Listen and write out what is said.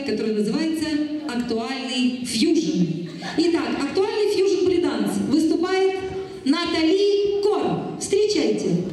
который называется «Актуальный фьюжн». Итак, «Актуальный фьюжн бриданс» выступает Натали Кор. Встречайте!